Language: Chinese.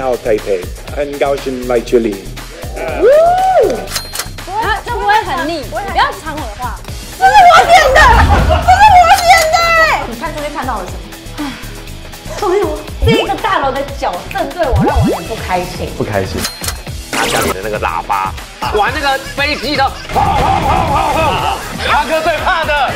好台北，很高兴来这里。啊，这不会很腻，不要抢我的话。这是我点的，这是我点的。你看这边看到了什么？哎第，这个大楼的脚正对我，让我很不开心。不开心。他家里的那个喇叭，玩那个飞机的，轰轰轰轰轰！阿哥最怕的，